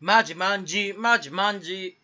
まじまんじ、まじまんじ、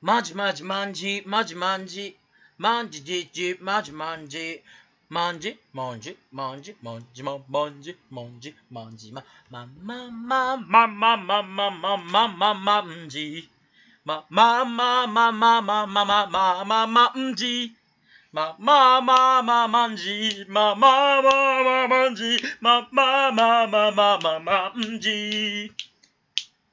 まじまじまんじ、まじまんじ、まんじじじ、まじまんじ、まんじ、まんじ、まんじ、まんじ、ままんじ、まんじ、まんじ、ま、ま、ま、ま、ま、ま、ま、ま、ま、ま、ま、まんじ。ま、ま、ま、ま、ま、ま、ま、ま、ま、ま、まんじ。ま、ま、ま、ま、まんじ。ま、ま、ま、ま、まんじ。ま、ま、ま、ま、ま、ま、まんじ。ま、ま、ま、ま、